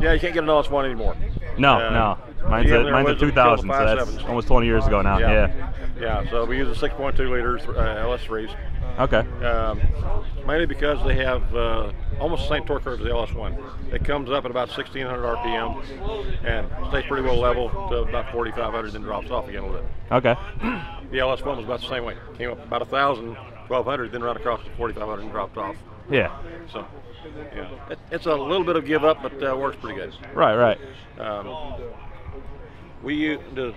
Yeah, you can't get an LS1 anymore. No, Uh, no. Mine's a, mine's a 2000, so that's 5.7s. almost 20 years ago now. Yeah. Yeah, so we use a 6.2 liters uh, LS3s. Okay. Um, mainly because they have uh, almost the same torque curve as the LS1. It comes up at about 1600 RPM and stays pretty well level to about 4500, then drops off again a little bit. Okay. The LS1 was about the same way. Came up about 1000, 1200, then right across to 4500 and dropped off. Yeah. So, yeah, it, it's a little bit of give up, but uh, works pretty good. Right, right. Um, we to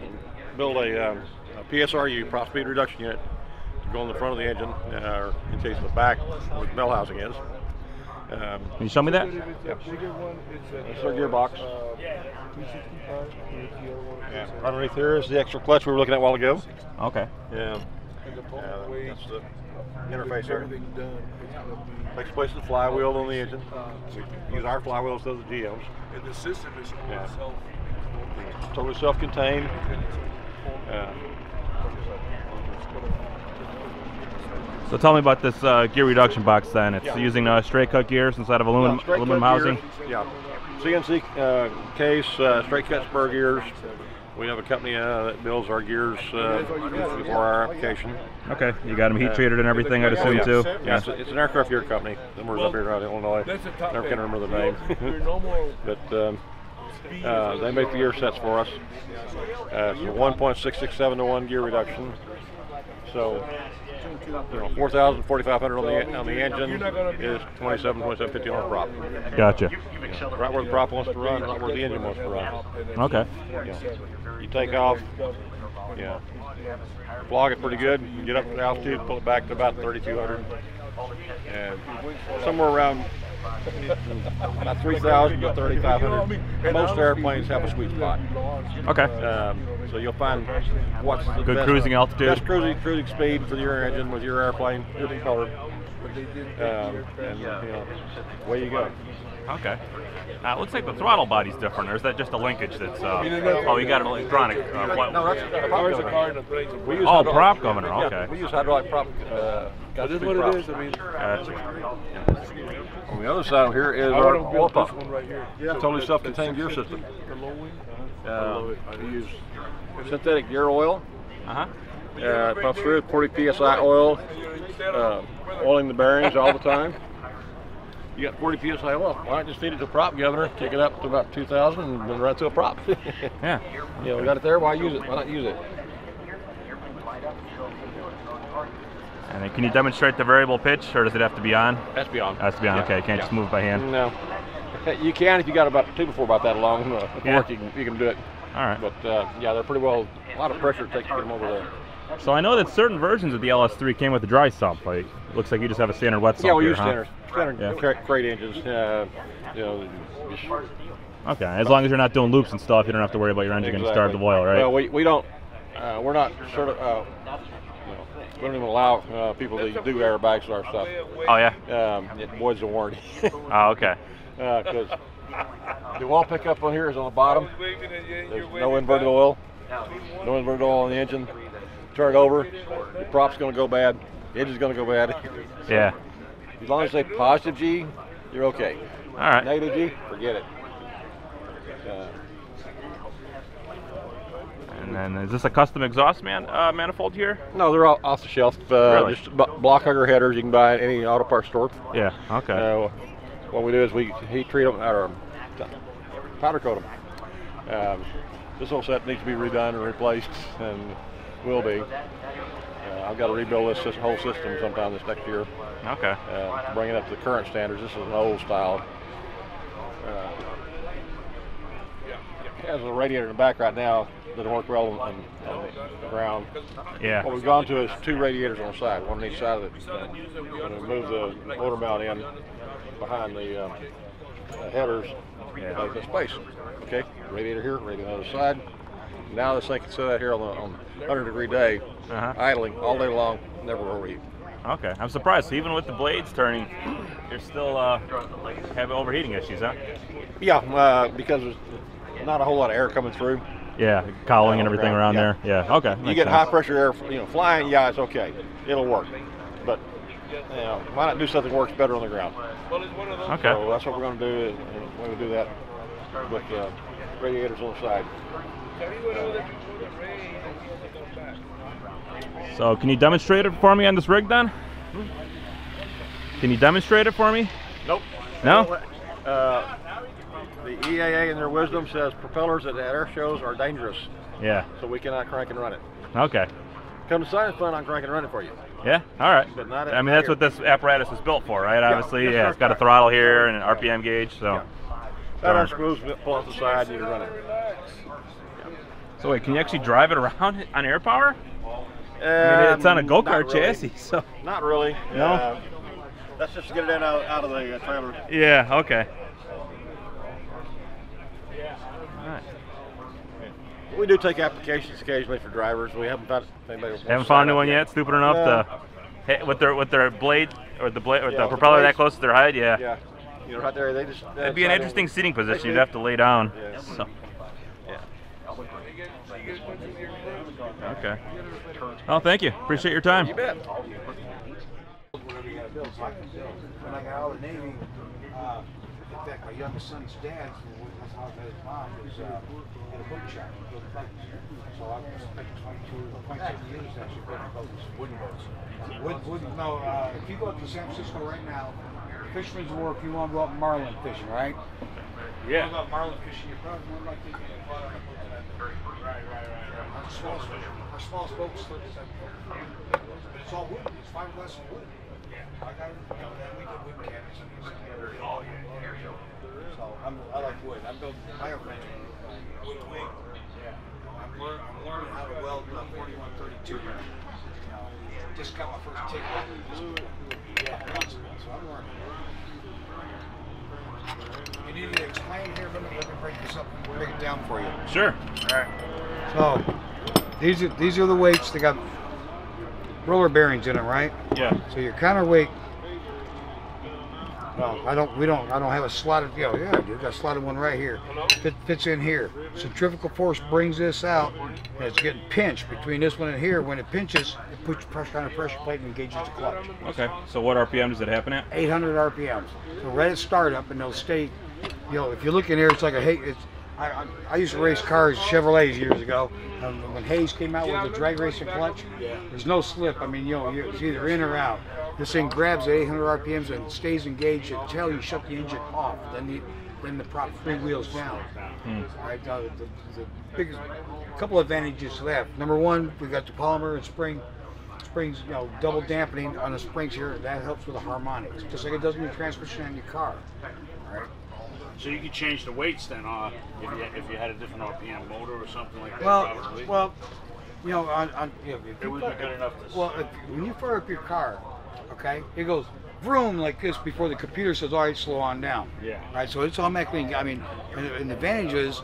build a, um, a PSRU, prop speed reduction unit, to go on the front of the engine, uh, or in case of the back where the bell housing is. Um, Can you show me that? Yep. bigger one is a This is our gearbox. 265, and the other one is a- Underneath here is the extra clutch we were looking at a while ago. Okay. Yeah, and the pump uh, that's the interface there. everything done, it's gonna be, Takes place of the flywheel on the engine. We use our flywheel instead of the GM's. and the system is all Yeah. self. Totally self-contained. Uh, So tell me about this uh, gear reduction box then. It's Yeah. using uh, straight cut gears instead of aluminum, Yeah, aluminum housing. gears. Yeah. CNC uh, case, uh, straight cut spur gears. We have a company uh, that builds our gears uh, for our application. Okay. You got them heat treated and everything, I'd assume yeah. too. Yeah, it's, it's an aircraft gear company. Somewhere's up here in Illinois. That's the top Never can remember the name. But um, uh, they make the gear sets for us. Uh, it's a 1.667 to 1 gear reduction. So, you know, 4,000, 4,500 on the, on the engine is 27, 2750 on the prop. Gotcha. Right where the prop wants to run, not where the engine wants to run. Okay. Yeah. You take off, yeah, flog it pretty good, you get up to altitude, pull it back to about 3,200. And somewhere around about 3,000 to 3,500. Most airplanes have a sweet spot. Okay. Um, so you'll find what's the Good best, cruising altitude. Best cruising, cruising speed for your engine with your airplane, your color. Um, and you know, away you go. Okay. Uh, looks like the throttle body's different, or is that just a linkage that's? Uh, oh, you got an electronic. Uh, No, that's a prop Ours a governor. car and a brake. We use Oh, hydraulic- prop governor, yeah, okay. we use hydraulic prop. Uh, That is what it props. is, I mean, Gotcha. On the other side here is our oil build this pump. one right here. Yeah, totally self-contained gear system. The low wing? Uh, we use synthetic gear oil. Uh huh. Uh, it pumps through 40 psi oil, uh, oiling the bearings all the time. You got 40 psi oil. Why not just feed it to a prop governor, kick it up to about 2,000, and then run it to a prop? Yeah. you know, we got it there. Why use it? Why not use it? And then can you demonstrate the variable pitch, or does it have to be on? That's beyond. Has to be on. Yeah, Okay. You can't yeah. just move it by hand. No. You can if you got about two before about that long. Uh, Yeah. you can, you can do it. All right. But uh, yeah, they're pretty well. A lot of pressure it takes to get them over there. So I know that certain versions of the LS3 came with a dry sump. Like, looks like you just have a standard wet sump Yeah, we here, use huh? standard, standard Yeah. cra- crate engines. Uh, you know, Okay. As long as you're not doing loops and stuff, you don't have to worry about your engine getting starved of oil, right? Well, we, we don't. Uh, we're not sort of. Uh, you know, we don't even allow uh, people to do aerobatics our stuff. oh yeah. Um, it voids the warranty. Oh okay. Because the oil pickup on here is on the bottom. There's no inverted oil. No inverted oil on the engine. Turn it over. The prop's going to go bad. The engine's going to go bad. Yeah. As long as they positive G, you're okay. All right. Negative G, forget it. Uh, And then is this a custom exhaust man uh, manifold here? no, they're all off the shelf. Uh, Really? Just b- block hugger headers you can buy at any auto parts store. Yeah. Okay. Uh, what we do is we heat treat them or um, powder coat them. Um, this whole set needs to be redone and replaced, and will be. Uh, I've got to rebuild this, this whole system sometime this next year okay. uh, bring it up to the current standards. This is an old style. Uh, has a radiator in the back right now. Doesn't work well on, on the ground. Yeah. What we've gone to is two radiators on the side, one on each side of it. We're going to move the motor mount in behind the uh, uh, headers, Yeah. make the space. Okay, radiator here, radiator on the other side. Now this thing can sit out here on the on 100 degree day, Uh-huh. idling all day long, never overheat. Okay. I'm surprised. So even with the blades turning, you're still uh, have overheating issues, huh? Yeah, uh, because there's not a whole lot of air coming through. Yeah. Cowling and everything around yeah. there. Yeah. Okay. You get sense. high pressure air, you know, flying. Yeah, it's okay, it'll work. But you know, why not do something that works better on the ground? Okay. So that's what we're going to do. Is we're going to do that with uh, radiators on the side. So can you demonstrate it for me on this rig then? Can you demonstrate it for me? Nope. No? Uh, the EAA in their wisdom says propellers at air shows are dangerous, Yeah. so we cannot crank and run it. Okay. Come to Sun 'n Fun, I'm cranking and running for you. Yeah. All right. But not I mean, that's what this apparatus is built for, right? Obviously, yes, yeah. It's got a throttle here and an RPM gauge. So. Yeah. That unscrews, pull out the side, and you can run it. So wait, can you actually drive it around on air power? I mean, it's on a Um, go-kart really. chassis, so. Not really. No? Uh, that's just to get it in out, out of the uh, trailer. Yeah. Okay. Alright. We do take applications occasionally for drivers. We haven't found anybody. Haven't found anyone yet. Stupid enough No. to hit with their with their blade or the blade or Yeah, the with the propeller that close to their head. Yeah. Yeah. You know, right there, they just. It'd be an interesting seating position. You'd have to lay down. Yeah. So. Yeah. Okay. Oh, thank you. Appreciate your time. You bet. When I got out of the Navy, uh, in fact, my youngest son's dad, who was that's how I met his mom, was uh, in a boat shop, built boats. So I spent 22, 27 years actually building boats, wooden boats. Wood, wood, no, uh, if you go up to San Francisco right now, Fisherman's Wharf, you want to go up marlin fishing, right? Yeah. You go up marlin fishing, you're probably more likely to get caught on a boat than Right, right, right. Our smallest, our smallest boat's 37 foot. But it's all wood, it's fiberglass and wood. Yeah. I got, you know, then we did wood cabinets and things like that. Oh, yeah. So I'm, I like wood. I'm building my own. Wood wing. Yeah. I'm, lear- I'm learning how to weld uh, 4132. You know, just got my first ticket. Just yeah, months ago, so I'm learning. You need to explain here, let me, let me break this up and break it down for you. Sure. All right. So, these are, these are the weights, they got roller bearings in them, right? Yeah. So your counterweight. Well, I don't. We don't. I don't have a slotted. Know, yeah, I do. Got a slotted one right here. Fit, fits in here. Centrifugal force brings this out, and it's getting pinched between this one and here. When it pinches, it puts pressure on the pressure plate and engages the clutch. Okay. So what RPM does it happen at? 800 RPMs. So right at startup, and they'll stay. You know, if you look in here, it's like a hey. It's, I, I, I used to race cars, Chevrolets years ago. Um, when Hays came out with the drag racing clutch, there's no slip. I mean, you know, it's either in or out. This thing grabs at 800 RPMs and stays engaged until you shut the engine off. Then the then the prop three wheels down. All right, uh, the, the biggest couple advantages left. Number one, we got the polymer and spring springs, you know, double dampening on the springs here. That helps with the harmonics, just like it does in your transmission on your car. All right. So you could change the weights then, uh, if you if you had a different RPM motor or something like that. Well, probably. well, you know, on, on you know, if it you wouldn't be good enough to. Well, if, when you fire up your car, okay, it goes vroom like this before the computer says, "All right, slow on down." Yeah. Right. So it's automatically. I mean, and, and the advantage is,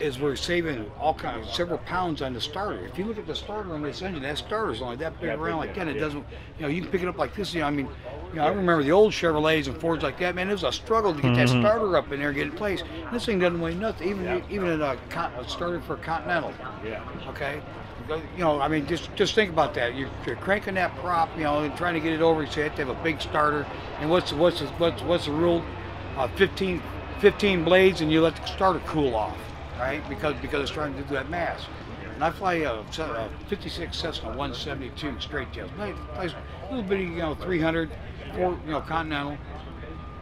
is we're saving all kinds, of several pounds on the starter. If you look at the starter on this engine, that starter's only that big Yeah, around big, like yeah, that. It yeah. doesn't. You know, you can pick it up like this. You know, I mean, you know, I remember the old Chevrolets and Fords like that. Man, it was a struggle to get that mm-hmm. starter up in there, and get it in place. This thing doesn't weigh nothing. Even Yeah. even in a, a starter for a Continental. yeah. Okay, you know, I mean, just just think about that. You're, you're cranking that prop, you know, and trying to get it over. You have to have a big starter. And what's what's the, what's what's the rule? Uh, 15, 15 blades, and you let the starter cool off, right? Because because it's trying to do that mass. And I fly a, a 56 Cessna 172 straight. Nice, nice little bitty, you know, 300, four, you know, Continental.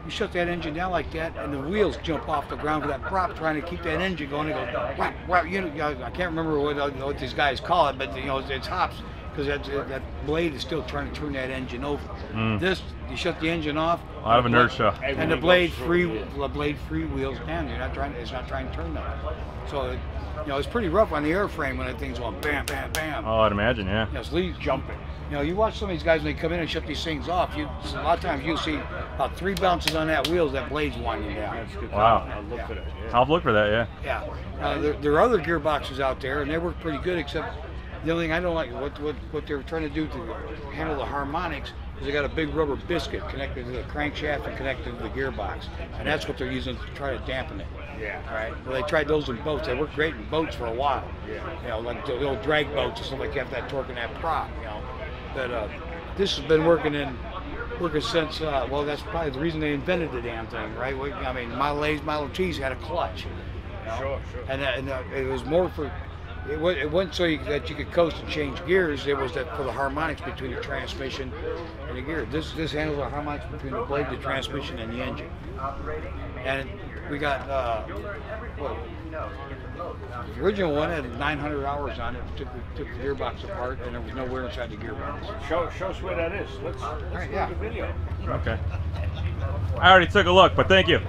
You shut that engine down like that, and the wheels jump off the ground with that prop trying to keep that engine going. It goes whap, whap. You know, I I can't remember what, uh, what these guys call it, but you know, it's, it's hops because that that blade is still trying to turn that engine over. This, you shut the engine off. A lot of inertia. And the blade free, the blade free wheels down. You're not trying. It's not trying to turn them. So, it, you know, it's pretty rough on the airframe when that thing's going bam, bam, bam. Oh, I'd imagine, yeah. You know, so jumping. You know, you watch some of these guys when they come in and shut these things off. You a lot of times you'll see about three bounces on that wheel, that blade's winding down. That's good. Wow. I'll look for that. Yeah. I'll look for that, yeah. Yeah, uh, there, there are other gearboxes out there, and they work pretty good. Except the only thing I don't like what what what they're trying to do to handle the harmonics is they got a big rubber biscuit connected to the crankshaft and connected to the gearbox, and that's what they're using to try to dampen it. Yeah. All right. Well, they tried those in boats. They worked great in boats for a while. Yeah. You know, like the old drag boats or something like that, that torque and that prop. You know, but uh, this has been working in working since uh, well that's probably the reason they invented the damn thing right? We- I mean Model A's Model T's had a clutch Sure, sure. and, uh, and uh, it was more for it, wa- it wasn't so you, that you could coast and change gears it was that for the harmonics between the transmission and the gear. This this handles the harmonics between the blade the transmission and the engine. And we got uh, what, the original one had 900 hours on it took, the- took the gearbox apart and there was no wear inside the gearbox Show, show us where that is. Let's, let's right, look yeah. the video. Okay. I already took a look, but thank you.